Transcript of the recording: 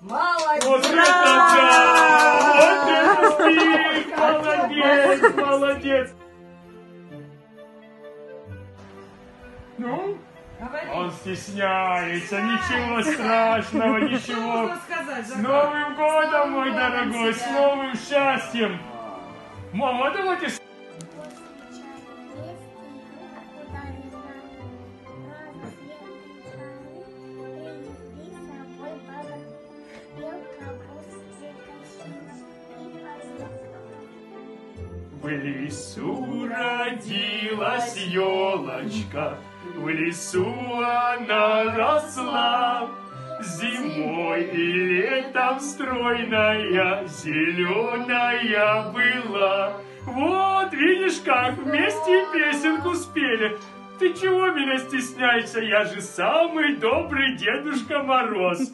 Молодец! Вот это да! Вот это стих! Молодец, молодец! Ну, Говори. он стесняется, ничего страшного, ничего. сказать? С? Новым годом, мой дорогой, с новым счастьем! Мама, давайте В лесу родилась елочка, в лесу она росла. Зимой и летом стройная, зеленая была. Вот, видишь как, вместе песенку спели. Ты чего меня стесняешься? Я же самый добрый Дедушка Мороз.